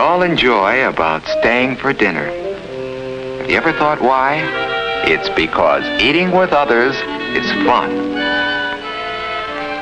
all enjoy about staying for dinner. Have you ever thought why? It's because eating with others is fun.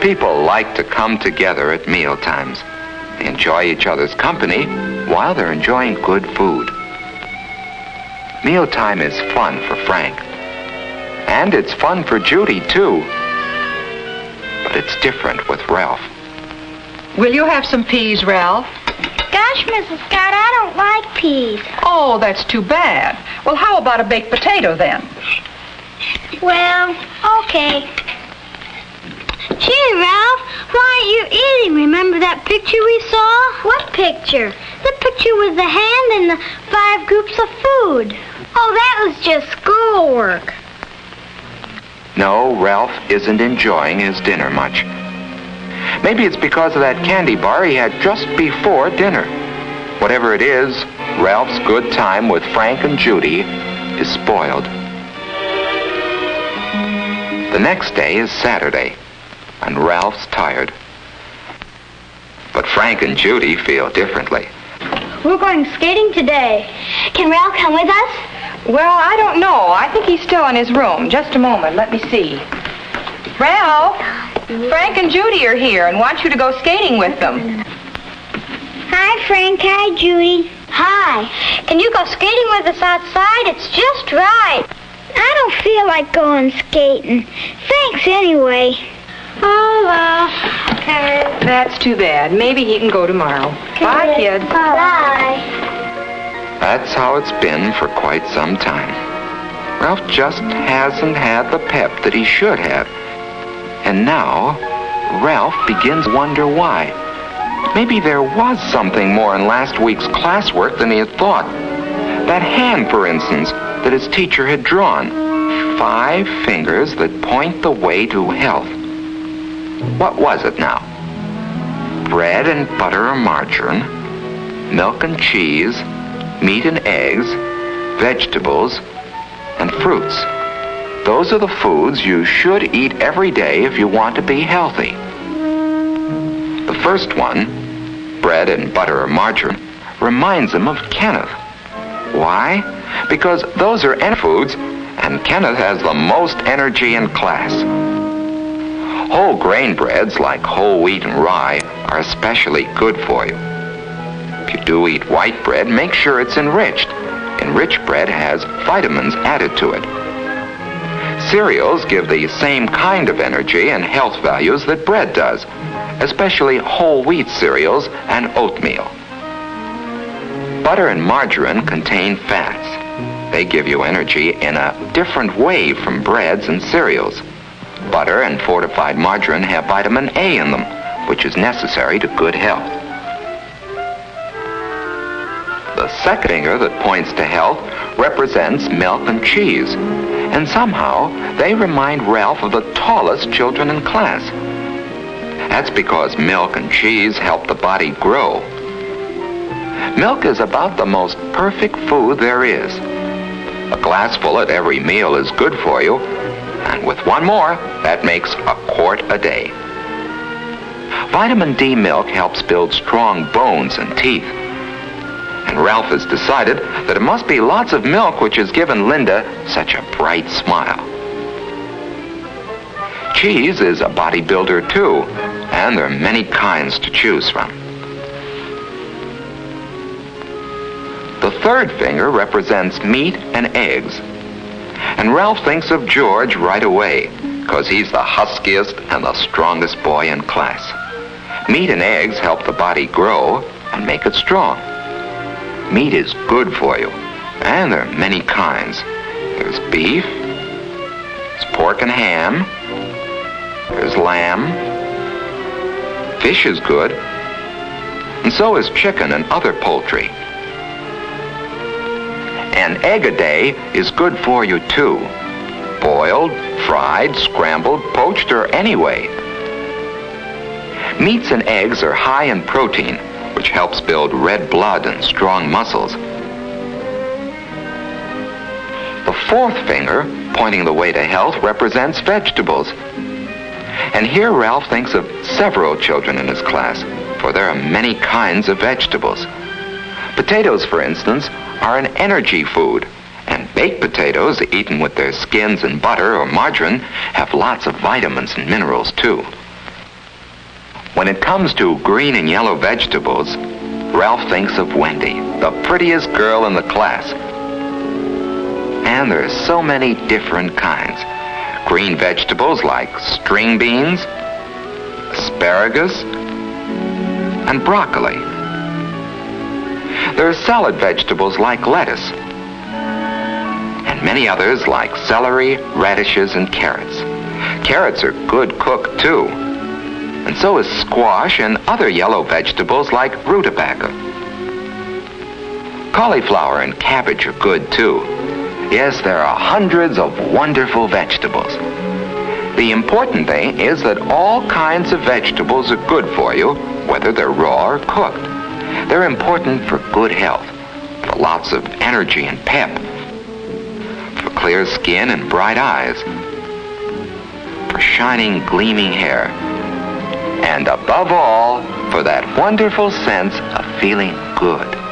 People like to come together at meal times. They enjoy each other's company while they're enjoying good food. Mealtime is fun for Frank. And it's fun for Judy, too. But it's different with Ralph. Will you have some peas, Ralph? Gosh, Mrs. Scott, I don't like peas. Oh, that's too bad. Well, how about a baked potato then? Well, okay. Gee, Ralph, why aren't you eating? Remember that picture we saw? What picture? The picture with the hand and the five groups of food. Oh, that was just schoolwork. No, Ralph isn't enjoying his dinner much. Maybe it's because of that candy bar he had just before dinner. Whatever it is, Ralph's good time with Frank and Judy is spoiled. The next day is Saturday, and Ralph's tired. But Frank and Judy feel differently. We're going skating today. Can Ralph come with us? Well, I don't know. I think he's still in his room. Just a moment. Let me see. Ralph, Frank and Judy are here and want you to go skating with them. Hi, Frank. Hi, Judy. Hi. Can you go skating with us outside? It's just right. I don't feel like going skating. Thanks anyway. Oh, well. Okay. That's too bad. Maybe he can go tomorrow. Bye, kids. Bye. That's how it's been for quite some time. Ralph just hasn't had the pep that he should have. And now, Ralph begins to wonder why. Maybe there was something more in last week's classwork than he had thought. That hand, for instance, that his teacher had drawn. Five fingers that point the way to health. What was it now? Bread and butter or margarine, milk and cheese, meat and eggs, vegetables, and fruits. Those are the foods you should eat every day if you want to be healthy. The first one, bread and butter or margarine, reminds them of Kenneth. Why? Because those are en foods, and Kenneth has the most energy in class. Whole grain breads like whole wheat and rye are especially good for you. If you do eat white bread, make sure it's enriched. Enriched bread has vitamins added to it. Cereals give the same kind of energy and health values that bread does, especially whole wheat cereals and oatmeal. Butter and margarine contain fats. They give you energy in a different way from breads and cereals. Butter and fortified margarine have vitamin A in them, which is necessary to good health. The second finger that points to health represents milk and cheese. And somehow, they remind Ralph of the tallest children in class. That's because milk and cheese help the body grow. Milk is about the most perfect food there is. A glassful at every meal is good for you, and with one more, that makes a quart a day. Vitamin D milk helps build strong bones and teeth. And Ralph has decided that it must be lots of milk which has given Linda such a bright smile. Cheese is a bodybuilder too, and there are many kinds to choose from. The third finger represents meat and eggs. And Ralph thinks of George right away, because he's the huskiest and the strongest boy in class. Meat and eggs help the body grow and make it strong. Meat is good for you, and there are many kinds. There's beef, there's pork and ham, there's lamb, fish is good, and so is chicken and other poultry. An egg a day is good for you too. Boiled, fried, scrambled, poached, or any way. Meats and eggs are high in protein, which helps build red blood and strong muscles. The fourth finger, pointing the way to health, represents vegetables. And here Ralph thinks of several children in his class, for there are many kinds of vegetables. Potatoes, for instance, are an energy food, and baked potatoes, eaten with their skins and butter or margarine, have lots of vitamins and minerals too. When it comes to green and yellow vegetables, Ralph thinks of Wendy, the prettiest girl in the class. And there are so many different kinds. Green vegetables like string beans, asparagus, and broccoli. There are salad vegetables like lettuce, and many others like celery, radishes, and carrots. Carrots are good cooked too, and so is squash and other yellow vegetables like rutabaga. Cauliflower and cabbage are good too. Yes, there are hundreds of wonderful vegetables. The important thing is that all kinds of vegetables are good for you, whether they're raw or cooked. They're important for good health, for lots of energy and pep, for clear skin and bright eyes, for shining, gleaming hair, and above all, for that wonderful sense of feeling good.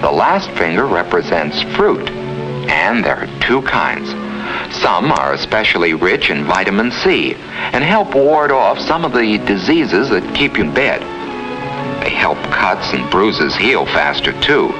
The last finger represents fruit, and there are two kinds. Some are especially rich in vitamin C and help ward off some of the diseases that keep you in bed. They help cuts and bruises heal faster too.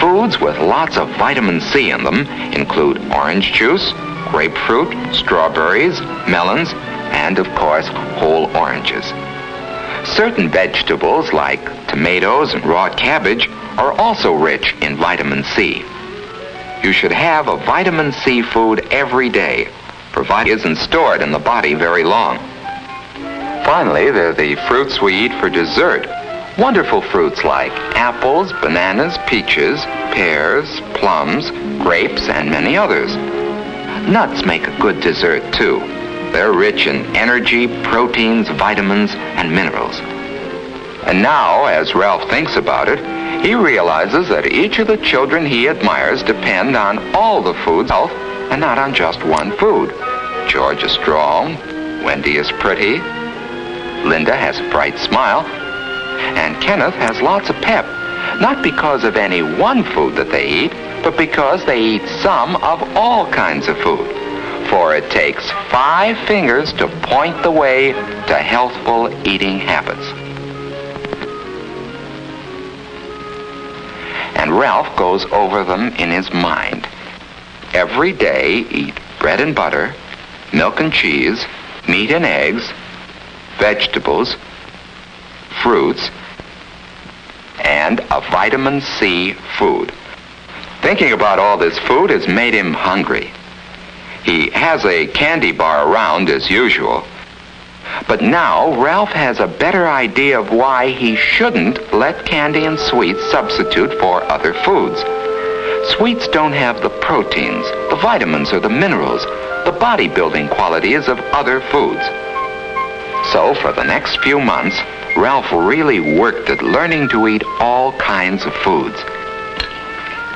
Foods with lots of vitamin C in them include orange juice, grapefruit, strawberries, melons, and of course whole oranges. Certain vegetables like tomatoes and raw cabbage are also rich in vitamin C. You should have a vitamin C food every day, provided it isn't stored in the body very long. Finally, there are the fruits we eat for dessert. Wonderful fruits like apples, bananas, peaches, pears, plums, grapes, and many others. Nuts make a good dessert too. They're rich in energy, proteins, vitamins, and minerals. And now, as Ralph thinks about it, he realizes that each of the children he admires depend on all the food's health and not on just one food. George is strong, Wendy is pretty, Linda has a bright smile, and Kenneth has lots of pep, not because of any one food that they eat, but because they eat some of all kinds of food. For it takes five fingers to point the way to healthful eating habits. and Ralph goes over them in his mind. Every day, eat bread and butter, milk and cheese, meat and eggs, vegetables, fruits, and a vitamin C food. Thinking about all this food has made him hungry. He has a candy bar around as usual, but now Ralph has a better idea of why he shouldn't let candy and sweets substitute for other foods. Sweets don't have the proteins, the vitamins, or the minerals, the body-building qualities of other foods. So for the next few months, Ralph really worked at learning to eat all kinds of foods.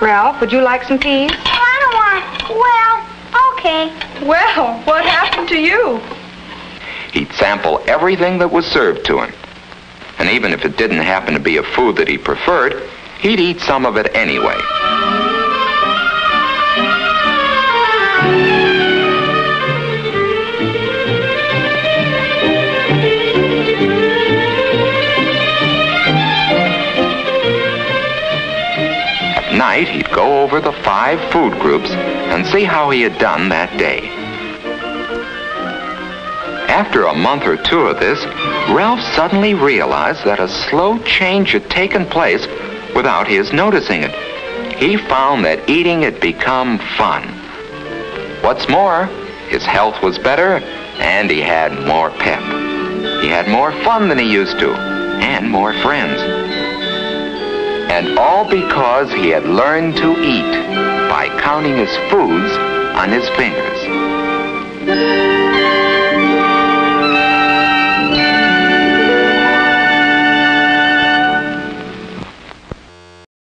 Ralph, would you like some peas? I don't want. Well, okay. Well, what happened to you? He'd sample everything that was served to him. And even if it didn't happen to be a food that he preferred, he'd eat some of it anyway. At night, he'd go over the five food groups and see how he had done that day. After a month or two of this, Ralph suddenly realized that a slow change had taken place without his noticing it. He found that eating had become fun. What's more, his health was better and he had more pep. He had more fun than he used to and more friends. And all because he had learned to eat by counting his foods on his fingers.